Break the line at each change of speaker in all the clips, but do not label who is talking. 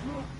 Come on.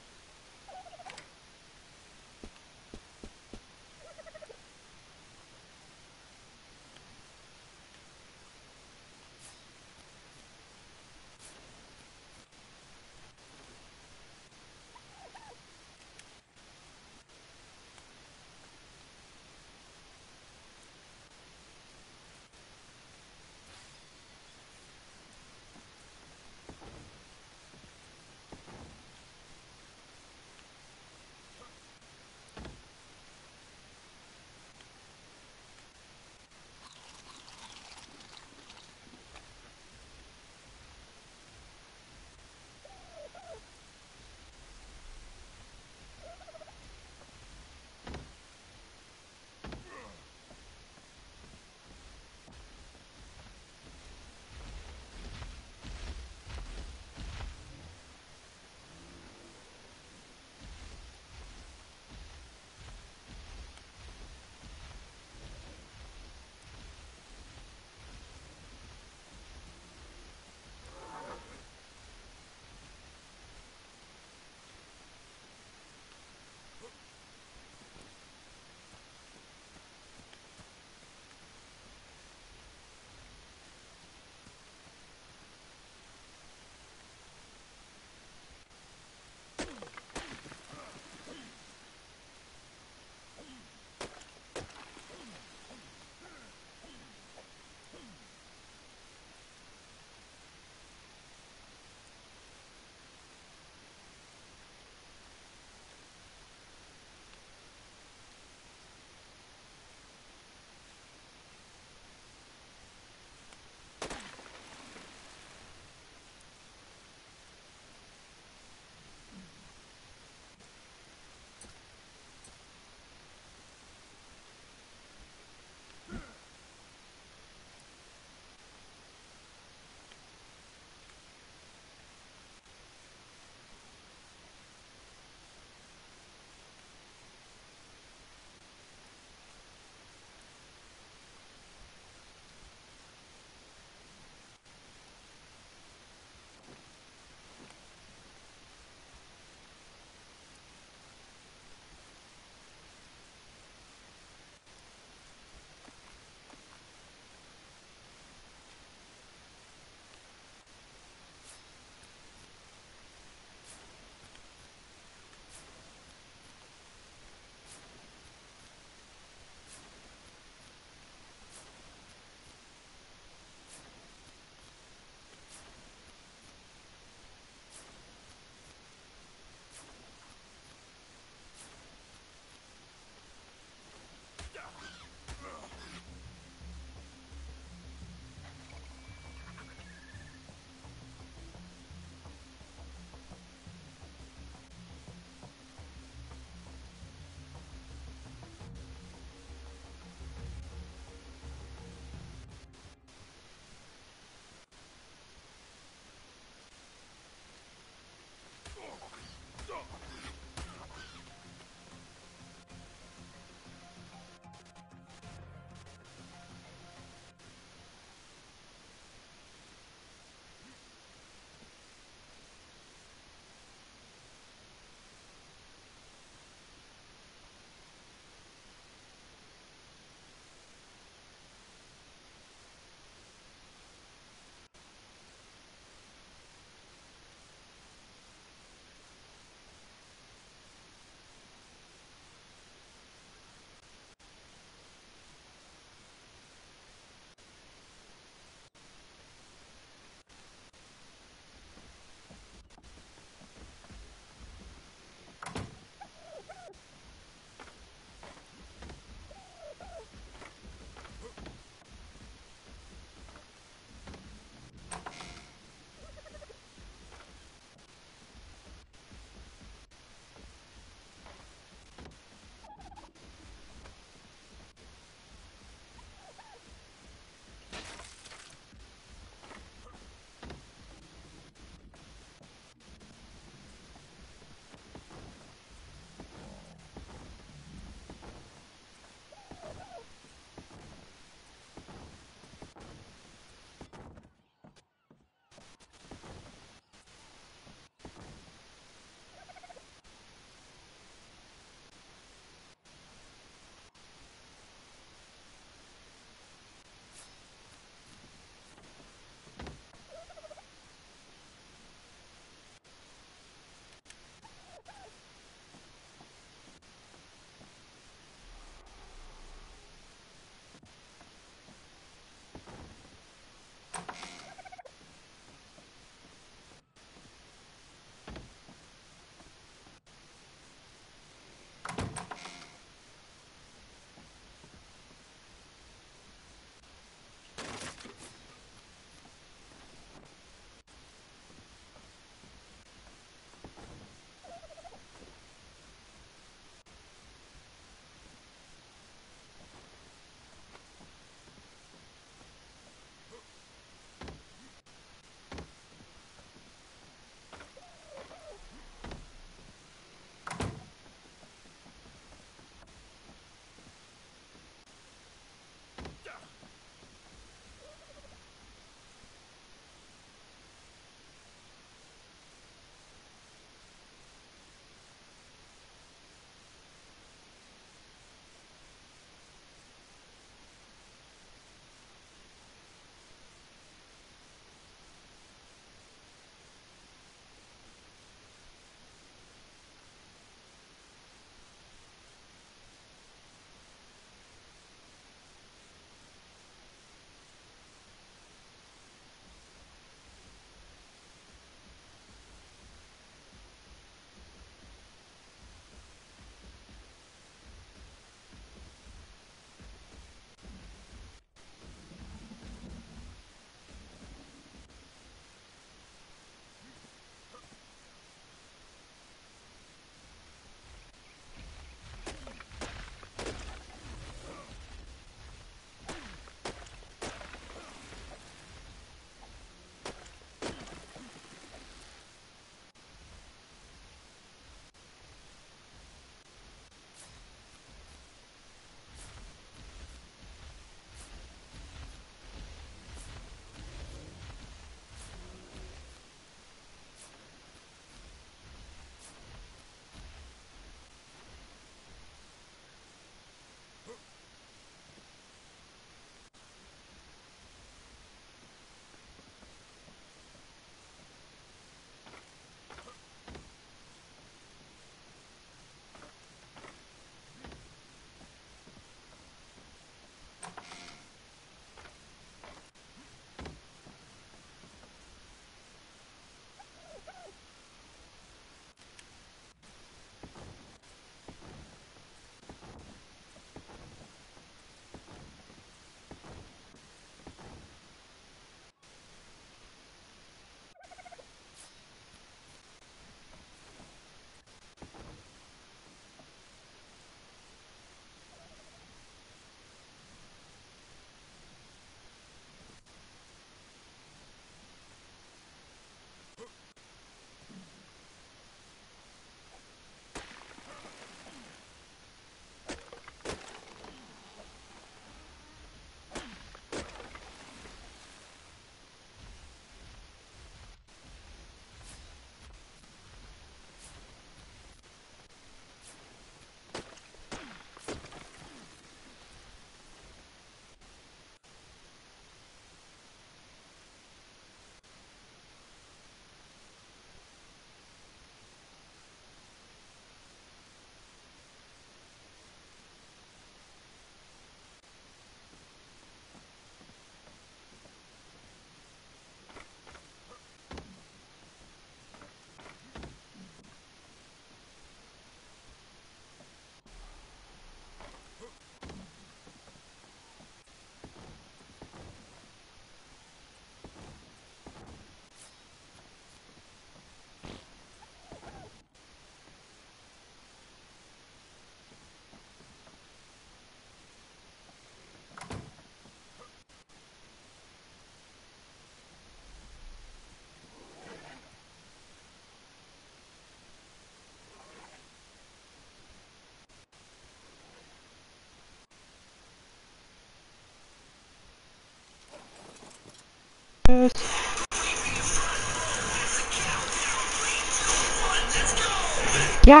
Yeah.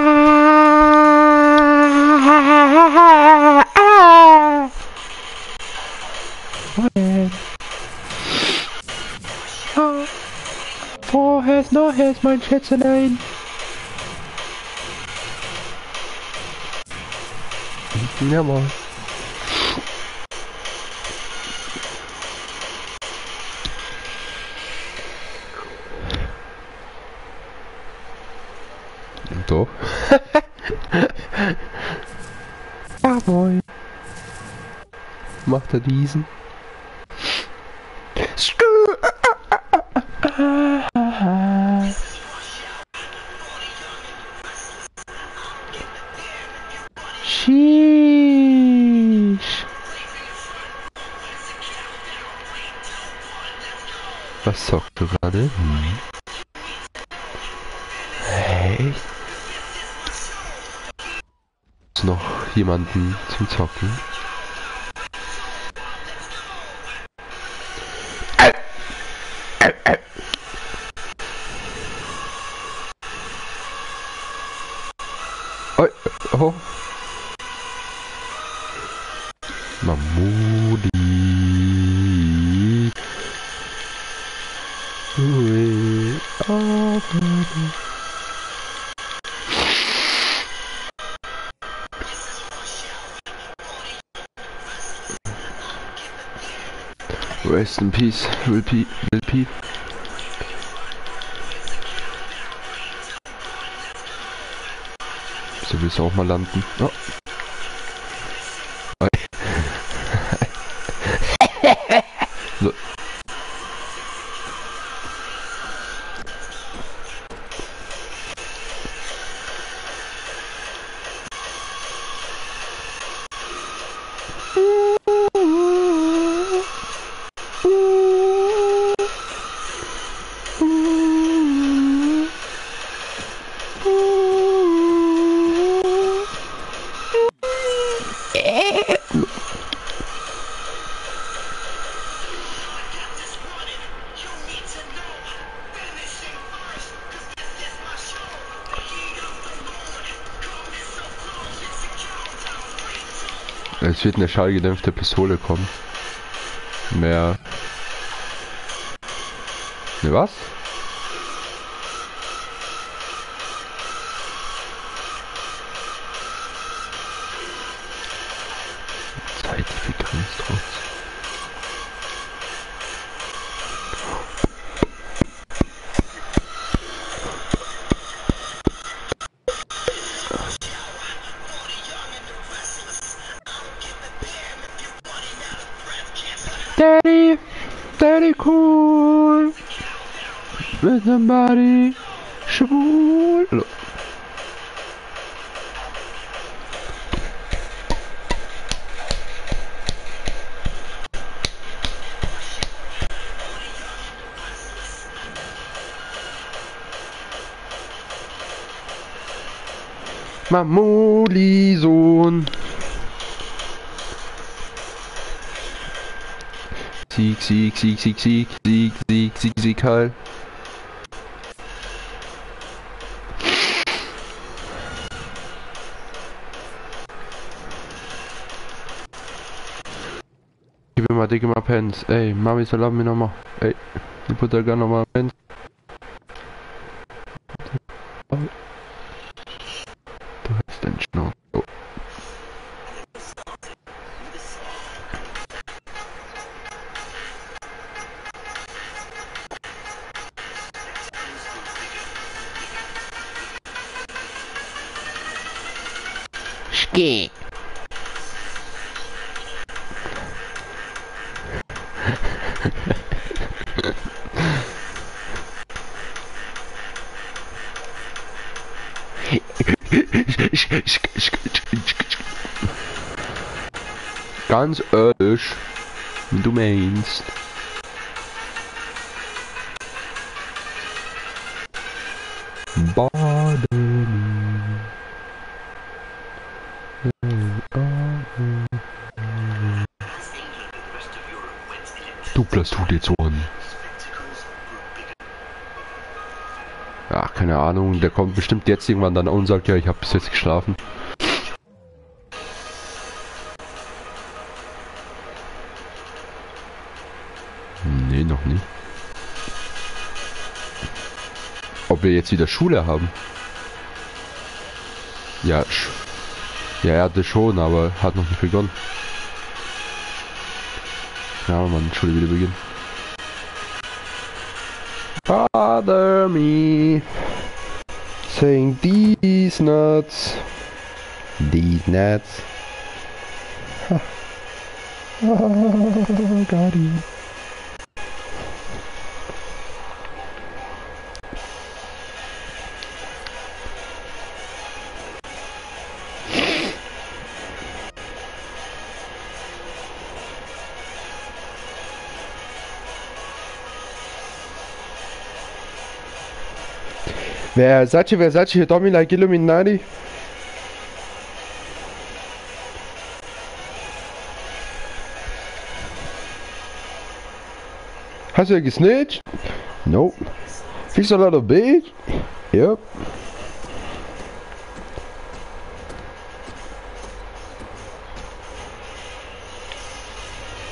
Ah. Forehead. Oh. Vorher, nachher ist mein Schätzelein. Ja, moin. Macht er diesen? Sheesh. Was zockt du gerade? Hm. Hey. Ist noch jemanden zum Zocken? Oh, oh. Mahmoudi. we are baby. Rest in peace, repeat, repeat. So willst auch mal landen. Oh. Es wird eine schallgedämpfte Pistole kommen. Mehr. Ne was? Somebody schwul. Hallo. Mamuli-Sohn. Sieg, Sieg, Sieg, Sieg, Sieg, Sieg, Sieg, Sieg, Sieg, I did my pants. Hey, mommy so love me no more. Hey, you put
that
gun on my pants. Meinst. Baden. Du Plastudezon. Ja, keine keine Ahnung, der kommt bestimmt jetzt irgendwann dann und sagt, ja, ich habe bis jetzt geschlafen. Wir jetzt wieder Schule haben? Ja, sch ja, er hatte schon, aber hat noch nicht begonnen. Ja, man, Schule wieder beginnen. Bother me saying these nuts, these nuts. oh, got you. Versace, Versace, Tommy like Illuminati. Hast du ja gesnitcht? Nope. Fish a lot of bitch? Yep.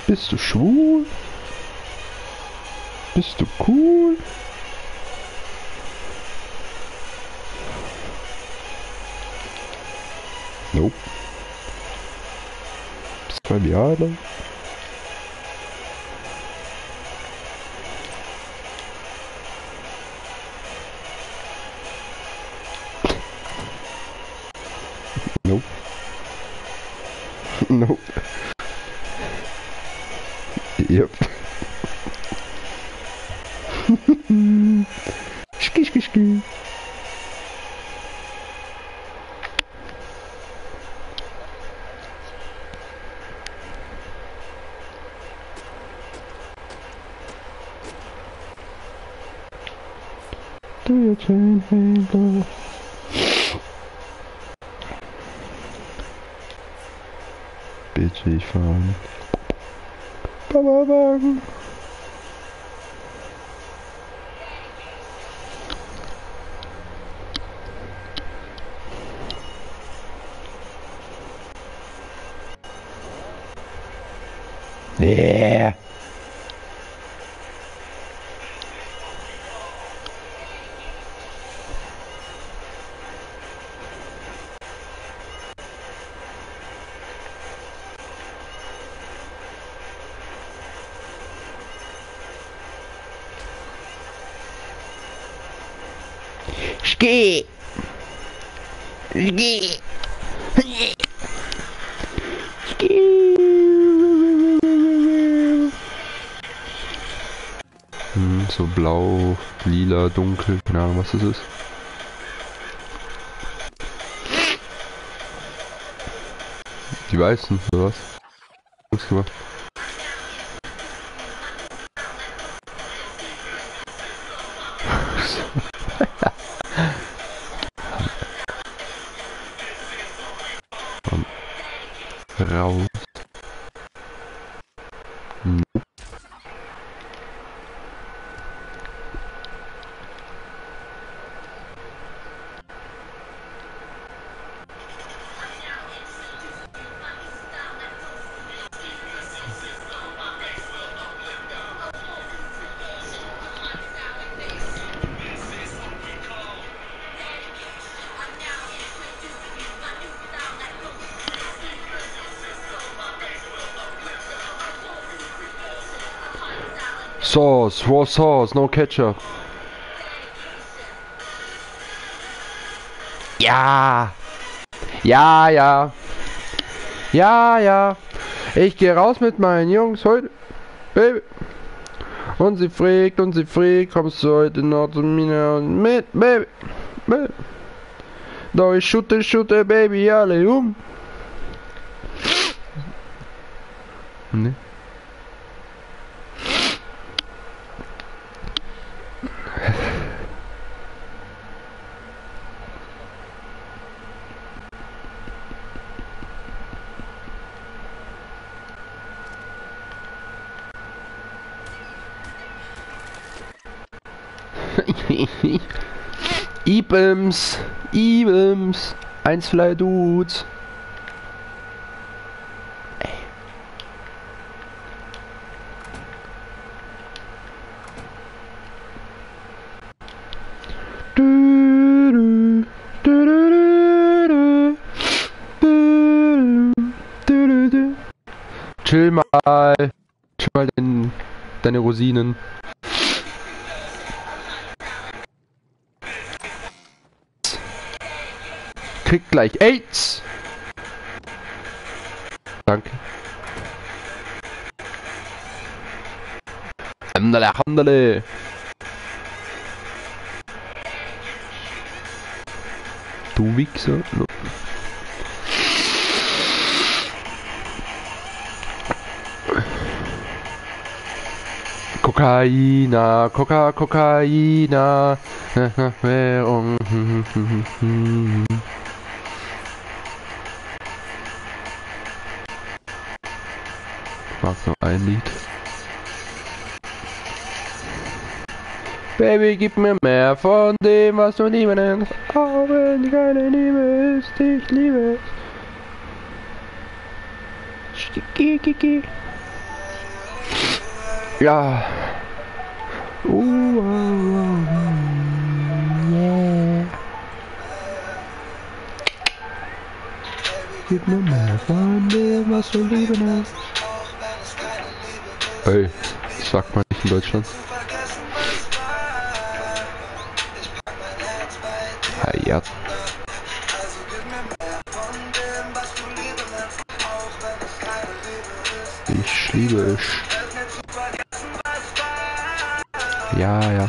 Bist du schwul? Bist du cool? Fabiola your can handle. Bitchy
fun. Ba
ba ba. Yeah. Lila, dunkel, keine Ahnung was das ist. Die weißen, oder was? Angst gemacht. Sauce, raw sauce, no ketchup. Ja. Ja, ja. Ja, ja. Ich gehe raus mit meinen Jungs heute. Baby. Und sie fragt und sie fragt, kommst du heute noch zu mir und mit, Baby. Baby. Doch ich schütte, schütte, Baby, alle um. Ibims, Ibims, eins Fly Dudes. Chill mal. Chill mal dein, deine Rosinen. Krieg gleich AIDS. Danke. Handele, handele. Du Wichser. No. Kokaina, Coca, Kokaina, Währung. Baby, gib mir mehr von dem, was du Liebe nennst. Auch wenn keine Liebe ist, ich liebe es. Kiki. Ja. Uh, uh, uh, yeah. Gib mir mehr von dem, was du lieben hast. Ey, sagt man nicht in Deutschland. Es. Ja, ja.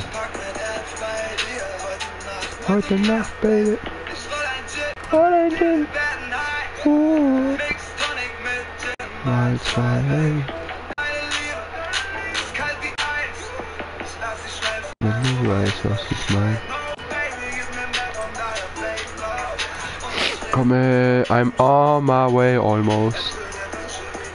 Heute Nacht, Baby. Orange. Uh. Mal zwei. Wenn du weißt, was ich meine. Komme, I'm on my way almost.